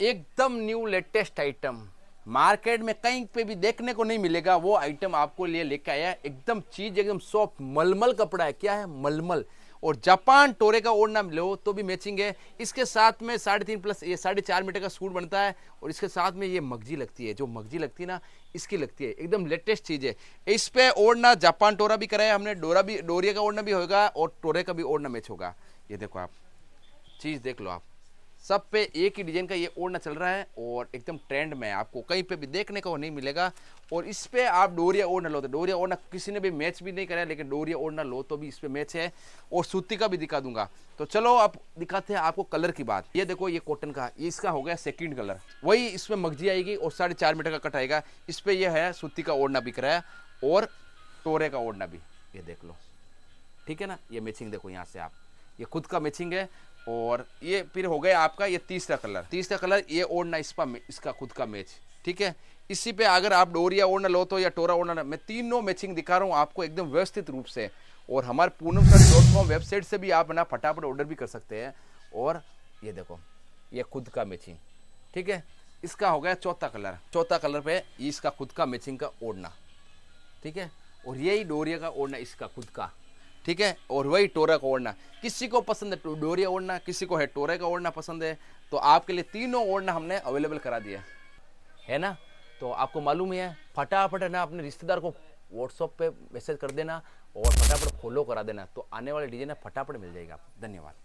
एकदम new latest item market में कहीं पे भी देखने को नहीं मिलेगा, वो आइटम आपको लिए लेके आया है। एकदम चीज़ एकदम सॉफ्ट मलमल कपड़ा है। क्या है? मलमल। और जापान टोरे का ओढ़ना लो तो भी मैचिंग है। इसके साथ में साढ़े तीन प्लस ये साढ़े चार मीटर का सूट बनता है। और इसके साथ में ये मगजी लगती है। जो मगजी लगती है ना, इसकी लगती है। एकदम लेटेस्ट चीज़ है। इस पे ओढ़ना जापान टोरा भी कराया हमने। डोरा भी, डोरिया का ओढ़ना भी होगा और टोरे का भी ओढ़ना मैच होगा। ये देखो आप। चीज़ देख लो आप। सब पे एक ही डिज़ाइन का ये ओढ़ना चल रहा है और एकदम ट्रेंड में आपको कहीं पे भी देखने को नहीं मिलेगा और इस पे आप डोरिया ओढ़ना लो तो डोरिया ओढ़ना किसी ने भी मैच भी नहीं करा लेकिन डोरिया ओढ़ना लो तो भी इस पे मैच है और सूती का भी दिखा दूँगा। तो चलो आप दिखाते हैं आपको कलर की बात। ये देखो, ये कॉटन का, ये इसका हो गया सेकेंड कलर वही इसमें मगजी आएगी और साढ़े चार मीटर का कट आएगा। इस पे यह है सूती का ओढ़ना बिक रहा है और टोरे का ओढ़ना भी। ये देख लो। ठीक है ना? ये मैचिंग देखो यहाँ से आप। ये खुद का मैचिंग है। और ये फिर हो गया आपका ये तीसरा कलर। तीसरा कलर ये ओढ़ना इसका इसका खुद का मैच ठीक है? इसी पे अगर आप डोरिया ओढ़ना लो तो या टोरा ओढ़ना मैं तीनों मैचिंग दिखा रहा हूँ आपको एकदम व्यवस्थित रूप से। और हमारे Poonam sir dot com website से भी आप ना फटाफट ऑर्डर भी कर सकते हैं। और ये देखो, ये खुद का मैचिंग ठीक है? इसका हो गया चौथा कलर। चौथा कलर पे इसका खुद का मैचिंग का ओढ़ना, ठीक है? और यही डोरिया का ओढ़ना इसका खुद का। ठीक है? और वही टोरा का ओढ़ना। किसी को पसंद है डोरिया ओढ़ना, किसी को है टोरे का ओढ़ना पसंद है तो आपके लिए तीनों ओढ़ना हमने अवेलेबल करा दिया। है ना? तो आपको मालूम ही है, फटाफट है ना अपने रिश्तेदार को व्हाट्सअप पे मैसेज कर देना और फटाफट फॉलो करा देना। तो आने वाले डिज़ाइन फटाफट मिल जाएगा। आपको धन्यवाद।